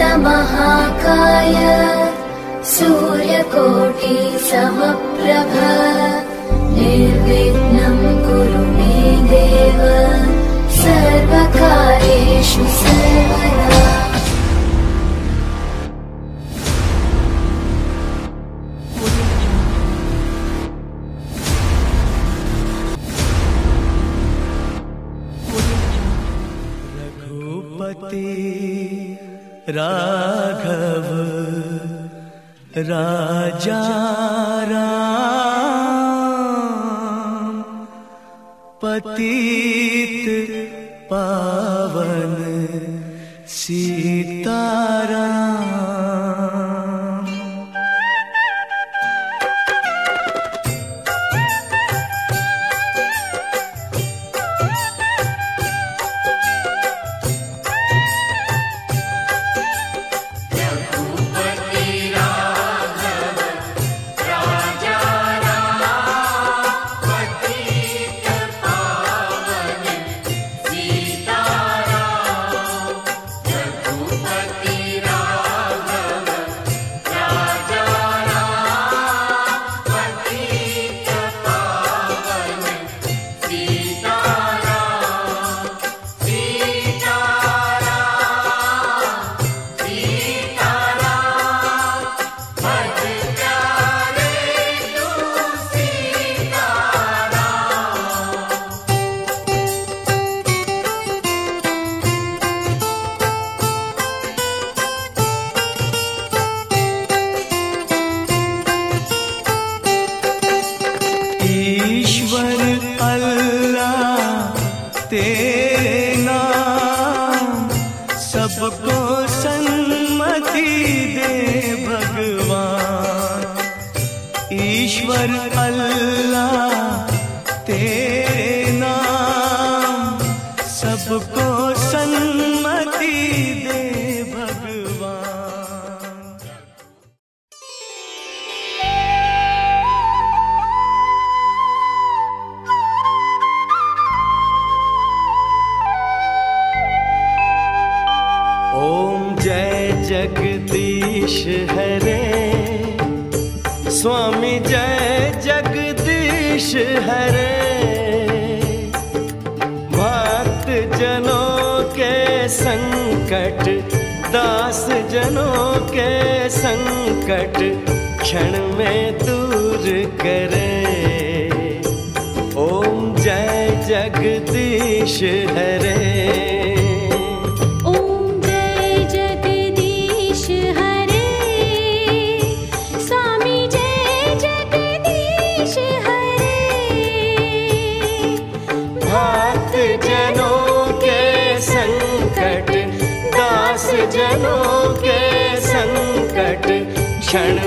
महाकाय सूर्यकोटि समप्रभा। निर्विन्नम् कुरु मे देव। सर्वकारेषु सर्वदा। राम ಕ್ಷಣ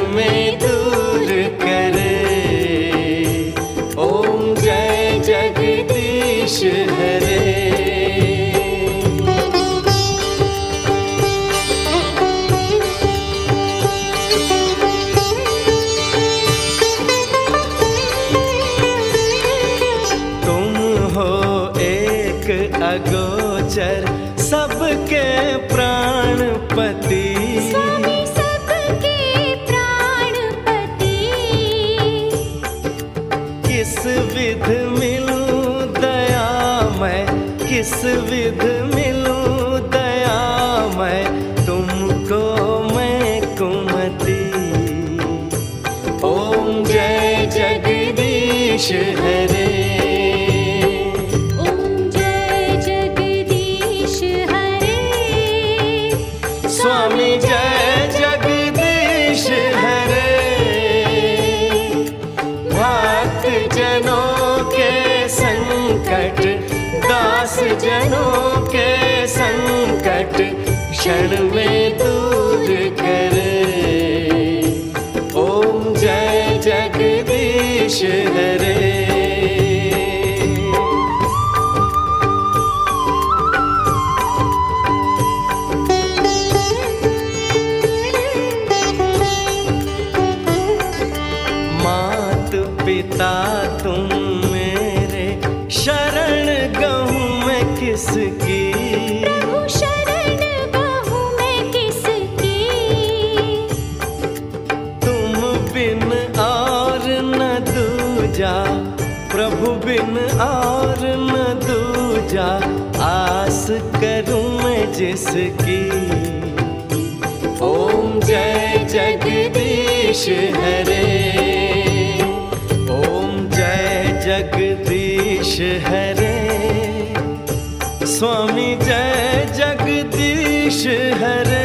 recebida क्षणवे जिसकी। ओम जय जगदीश हरे। ओम जय जगदीश हरे। स्वामी जय जगदीश हरे।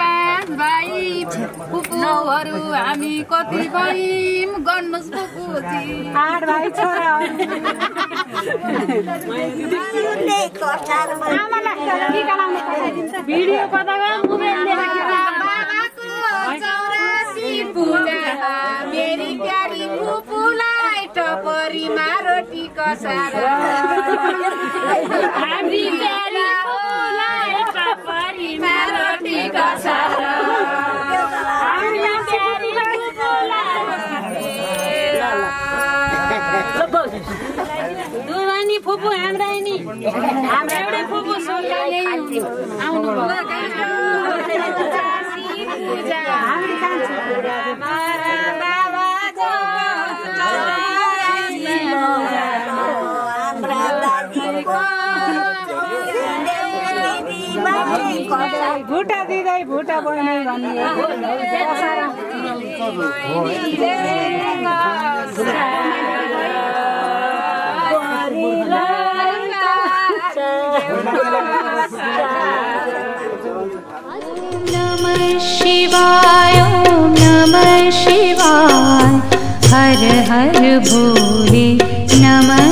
पाँच भाइ पुपुहरू हामी कति भयौँ गर्नुहोस् पुपुजी भाइ छोरा भिडियो कता बाबाको मेरी प्यारी पुपुलाई टपरीमा रोटी कसार दुवानी फुपू हाम्रै नि हाम्रो एउटै फुपू सोल्दै आउनु भुटा दिँदै भुटा बहिनी शिवाय ओम नमः शिवाय। हर हर भोले नमः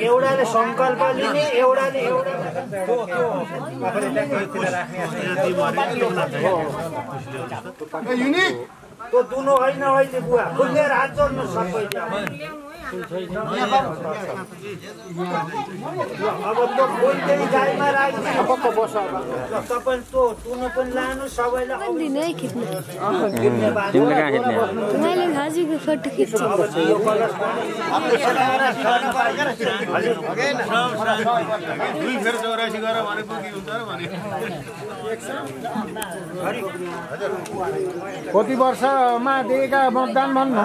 एउटाले सङ्कल्प लिने एउटाले एउटा त्यो दुनो होइन होइन बुवा खुलेर हात जोड्नु सबैले अब त कोही पनि लानु कति वर्षमा दिएका मतदान भन्नु।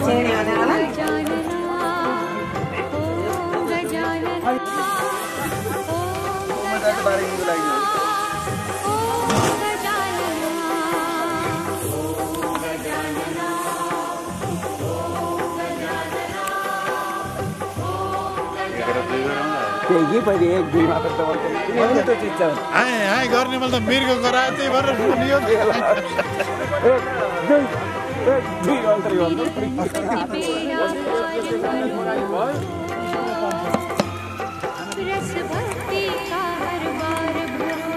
ചെയ്യണേ അതാണ് പറയുന്നത് ലൈനാണ് त्यही पहिले एक दुई मात्र त त्यो चिज छ three, all three, all three. रस भक्ति का हर बार भरो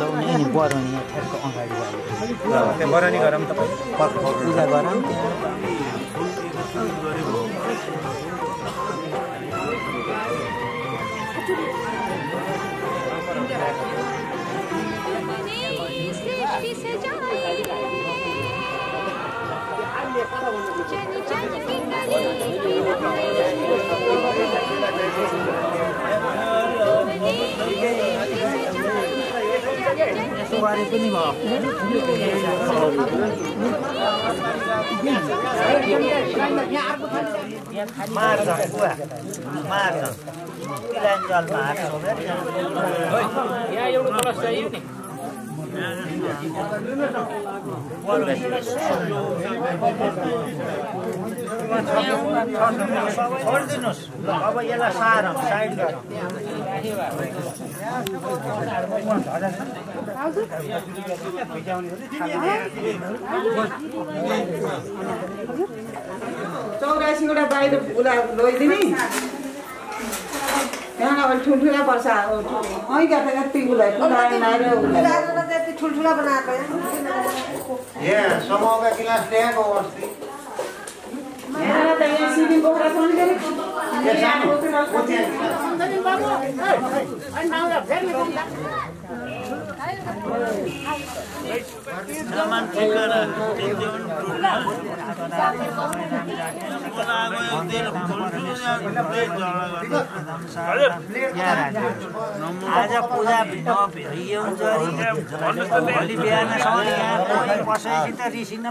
लाउने नि बराउने यहाँ ठ्याक्क अगाडि भयो त्यहाँ बरानी गरौँ तपाईँ पूजा गरौँ त्यहाँ सृष्टि सुवारी पनि भयो मार्छ बुवा मार्छ तिलाइन जलमा हात छोपेर चौरासीवटा बाहिर उसलाई लैदिने त्यहाँ अब ठुल्ठुला पर्छ अँ गएको यति उसलाई ठुल्ठुला बनाएको यहाँ समूहका गिलास ल्याएको अस्ति आज पूजा भोलि बिहानसम्म यहाँ कसैसित रिसिन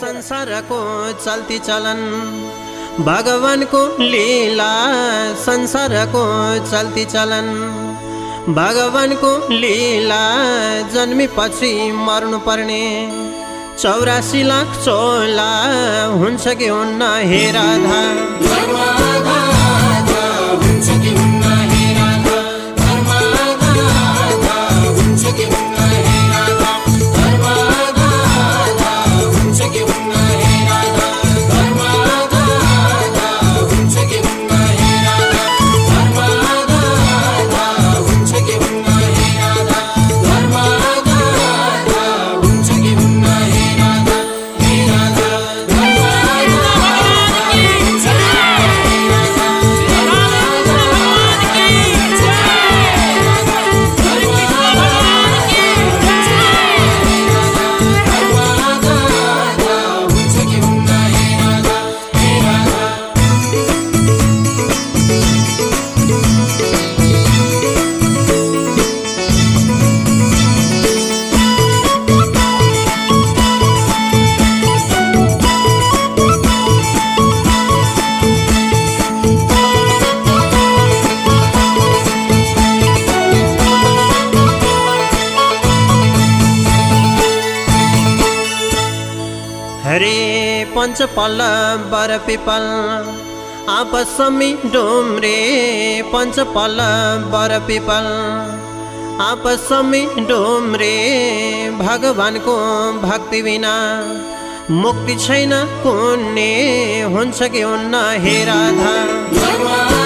संसारको चल्ती चलन। भगवानको लीला संसारको चल्ती चलन। भगवानको लीला जन्मेपछि मर्नु पर्ने चौरासी लाख चोला हुन्छ कि हुन्न हे पञ्चपल्ल बर पिपल। आपसमी डुम्रे पञ्चपल्ल बर पिपल। आपसमी डुम्रे भगवानको भक्ति बिना। मुक्ति छैन पुण्य हुन्छ कि हुन्न हे राधा।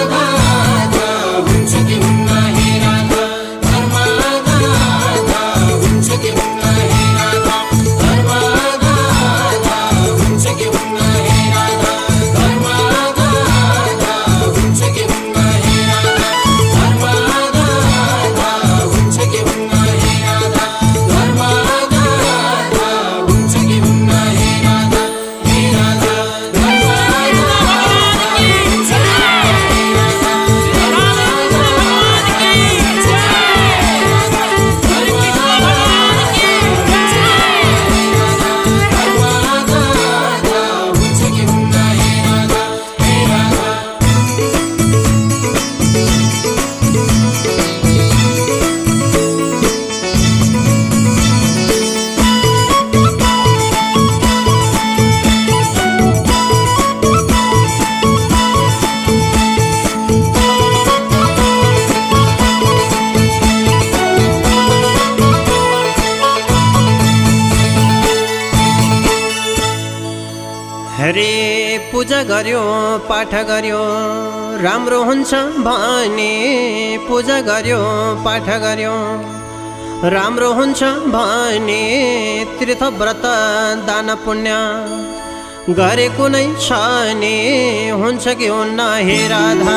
हुन्छ भने पूजा गर्यो पाठ गर्यो। राम्रो हुन्छ भने तीर्थ व्रत दान पुण्य। गरे कुनै छ नि हुन्छ कि हुन्न हे राधा।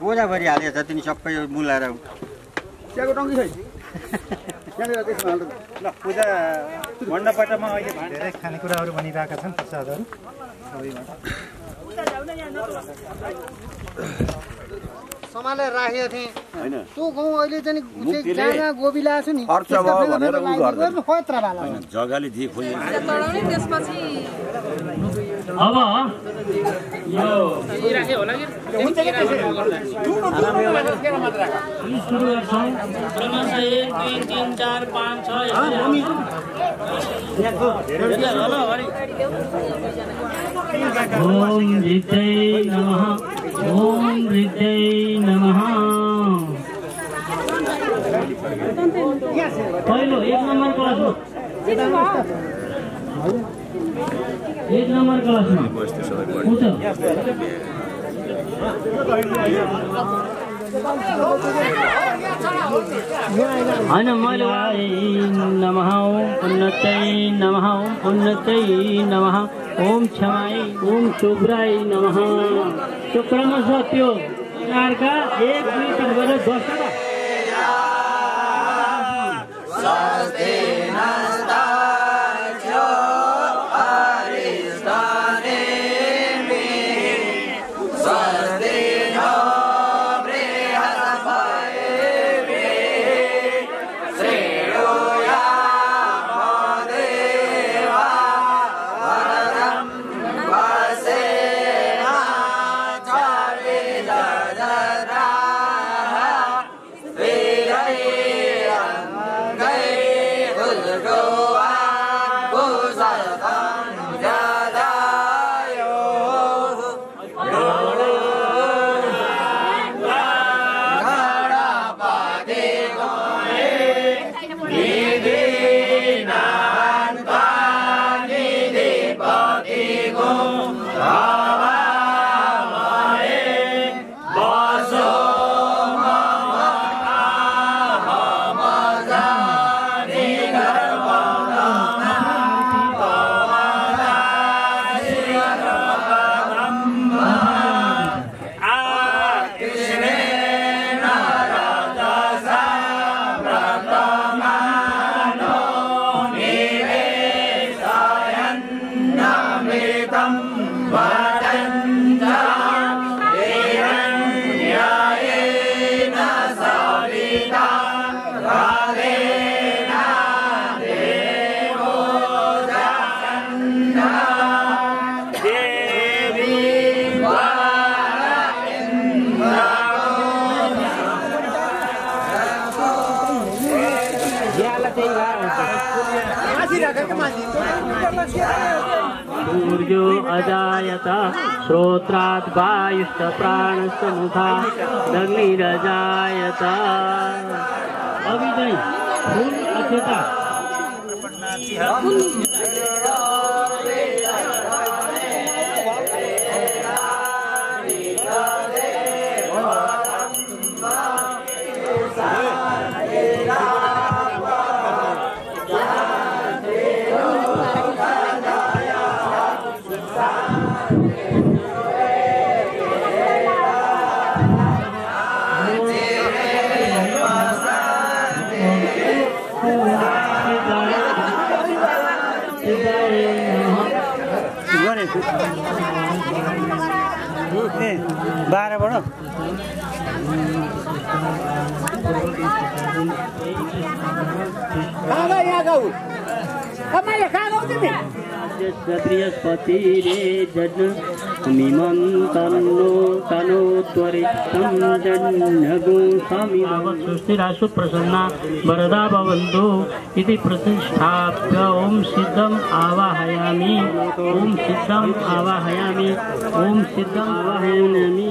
बोझाभरि हालेको छ तिनी सबै मुलाएर। चियाको टङ्की छै यहाँनिर त्यसमा हाल्नु ल पूजा मण्डपटमा अहिले धेरै खानेकुराहरू बनिरहेका छन् प्रसादहरू। राखेको थिएँ। होइन। त्यो गाउँ अहिले चाहिँ गोबी ल्याएको छ नि जग्गाले दिए अब यो राख्यो होला कि सुरु गर्छौँ क्रमशः एक दुई तिन चार पाँच छ ओम ऋद्धै नमः ओम ऋद्धै नमः पहिलो एक नम्बर क्लासमा एक नम्बर क्लासमा। होइन मैले नमः ओम उन्नतै नमः ओम नमः ओम क्षमाय ओम शुभ्राय नमः। त्यो क्रमशः त्यो। अर्का एक दुई तिन गरेर दसवटा सूर्यो अजायत श्रोत्रात् वायुश्च प्राणश्च मुखा अग्निरजायत अभिजय फूल अक्षता तपाईँले कहाँ गाउँ तिमी क्षत्रियस्पति रे जन मिमं तनो त्वरितं जन्यगो सुस्थिरासु प्रसन्ना वरदा भवन्तु इति प्रतिष्ठाप्य ॐ सिद्धम् आवाहयामि ॐ सिद्धम् आवाहयामि ॐ सिद्धम् आवाहयामि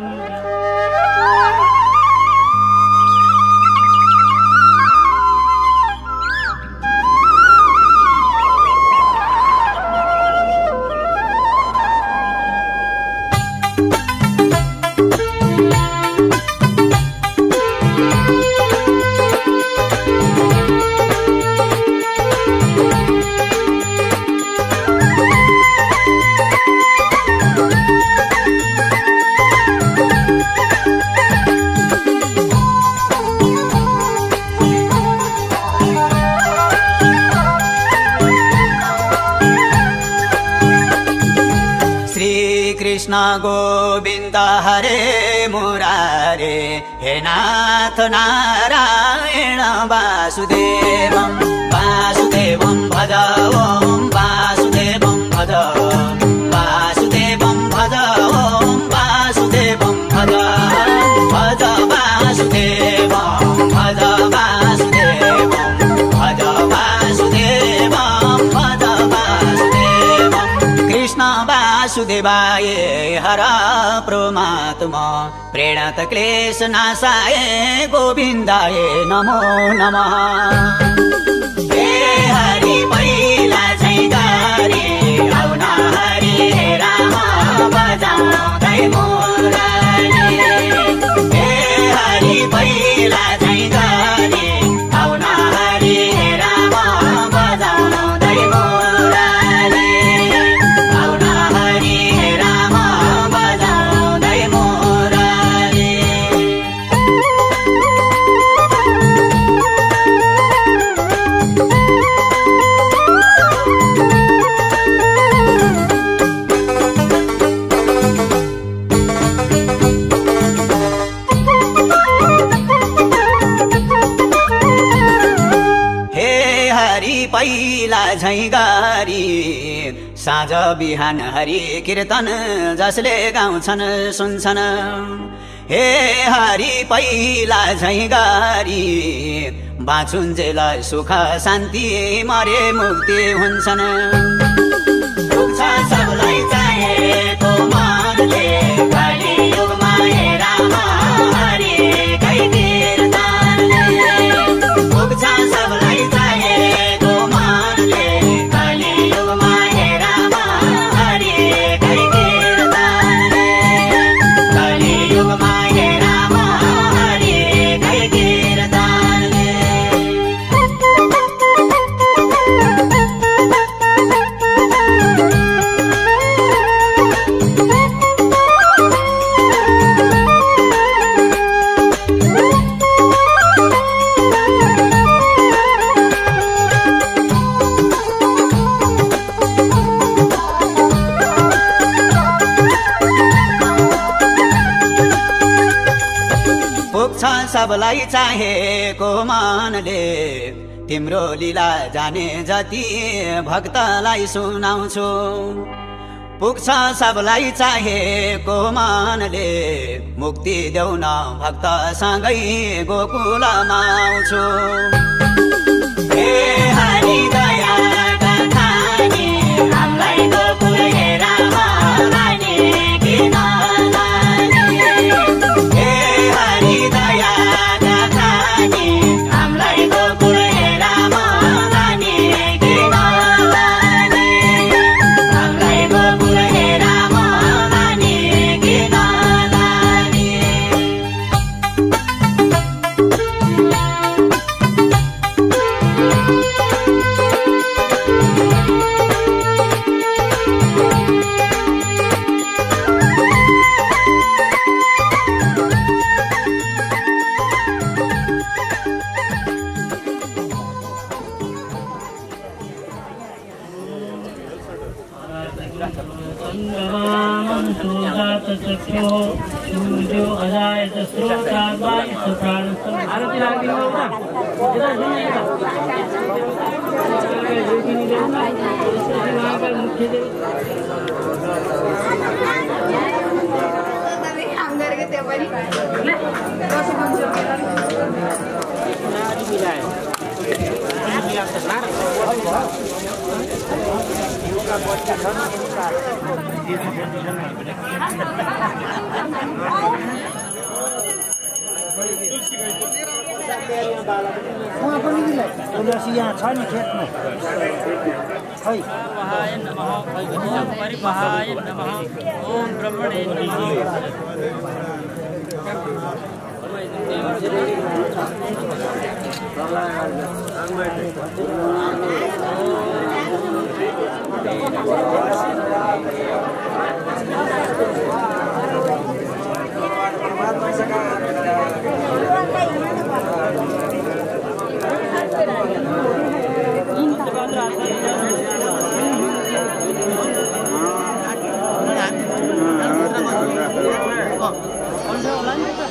ಹರೇ ಮುರಾರೇ ಹೇ ನಾಥ ನಾರಾಯಣ ವಾಸುದೇವಂ ವಾಸುದೇವಂ ಭಜ ಓಂ ವಾಸುದೇವಂ ಭಜ वासुदेवाय हर प्रमात्मा प्रेणत क्लेश नाशाय गोविन्दाय नमो नमः। हरि पहिला गरे आउन हरि राम बजाउँदै मुरली। हरि पहिला साँझ बिहान हरि कीर्तन जसले गाउँछन् सुन्छन्। हे हरि पहिला झैँ गारी बाँचुन्जेलाई सुख शान्ति मरे मुक्ति हुन्छन्। तिमीलाई चाहेको मनले तिम्रो लीला जाने जति भक्तलाई सुनाउँछु। पुग्छ सबलाई चाहेको मनले मुक्ति देउन न भक्तसँगै गोकुलमा आउँछु। 对，我们来。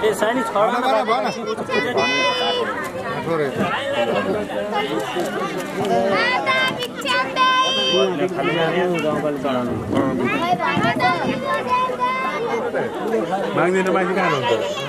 ए सानी छोड्नु माग्दैन मान्छे कहाँ हुन्छ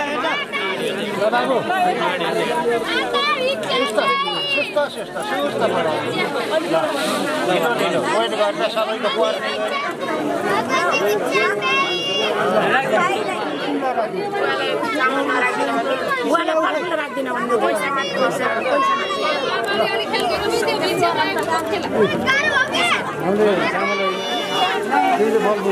लिनु पर्यो बोरा एउटा भागु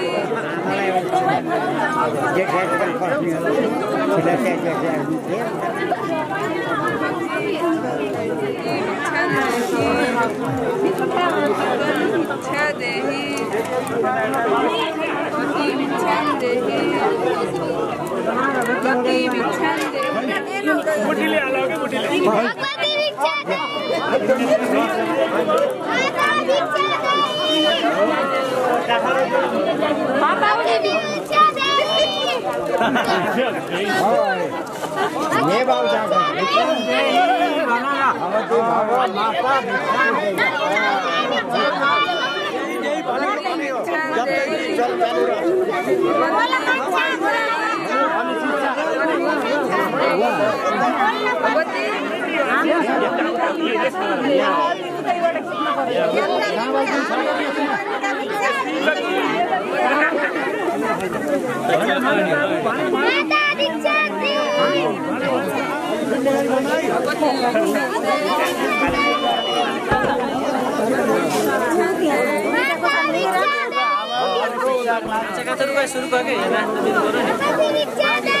खानेमै भगवती मुठिले हालाओगे मुठिले। नेपाल जाको भगवती भगवान माता यही भले पनि हो जब तक जल जानु र कि मुठीले सुरु भयो कि माता भिक्षा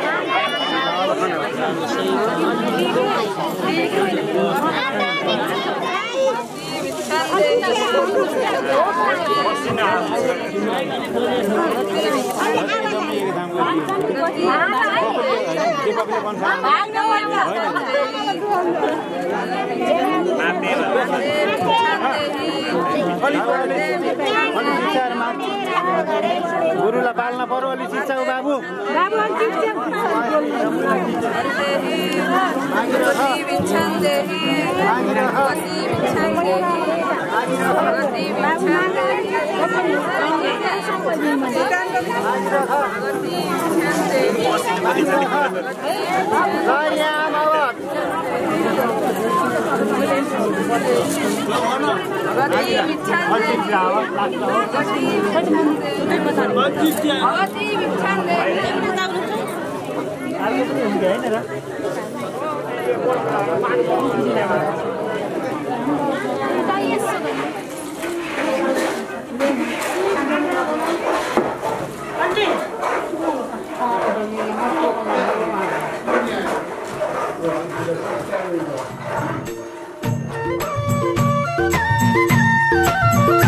पारीद क morally गुरुलाई पाल्न पर्यो अलिक शिक्षा बाबु। हुन्छ है धन्यवाद Thank you.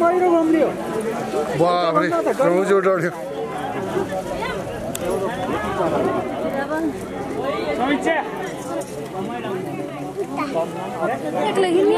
मैरो बाब्रे रोजो डढ्यो। समीक्षा एक्लै हिँड्ने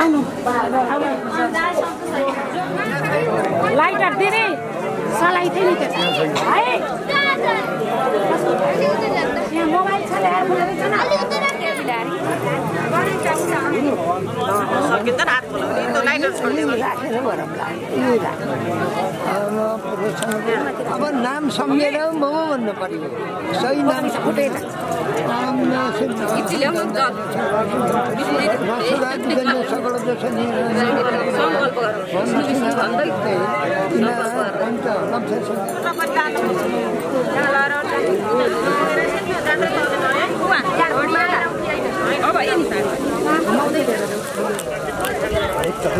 Ano? Ano? Ano? लाइटर दिने सलाई थियो नि त्यो है यहाँ मोबाइल छ अब नाम सम्झेर मोमो भन्नु पर्यो। सही नाम फुटेन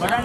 परेन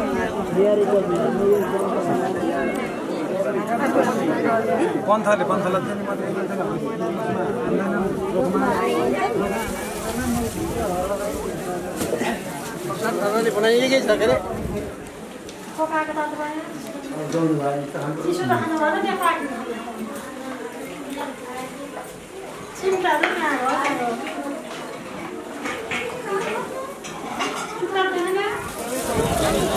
पन्थाले पन्थालाई बनाइएकै छ के अरे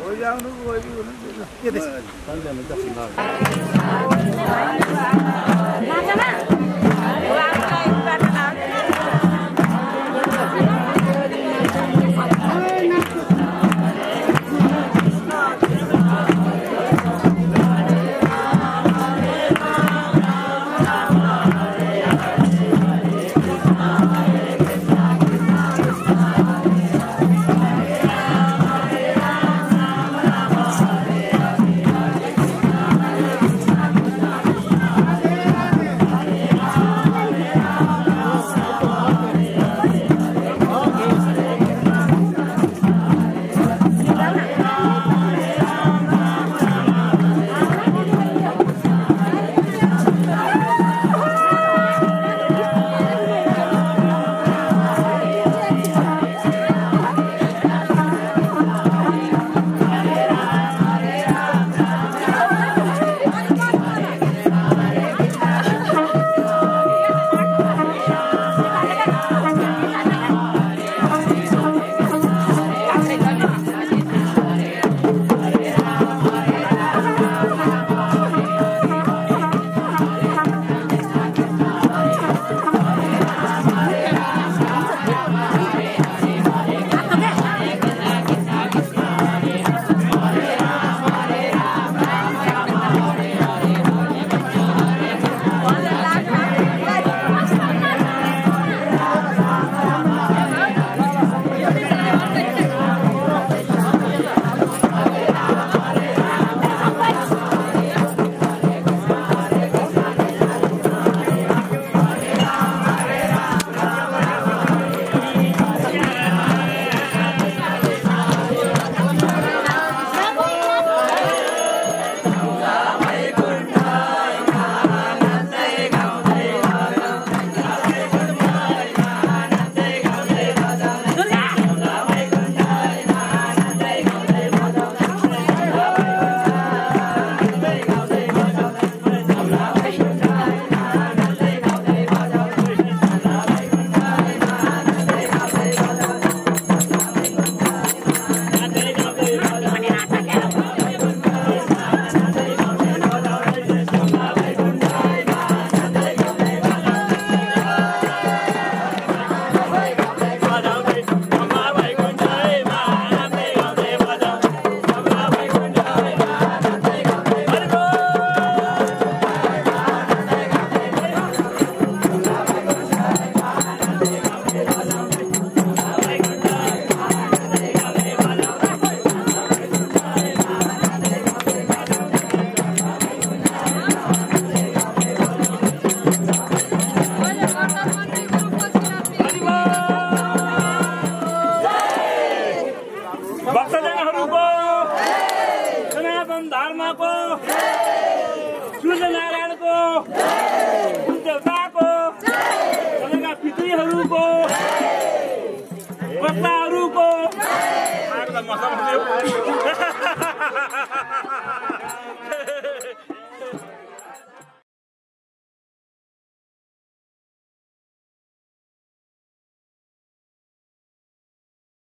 我讲如果有人就是也得。三点的再听到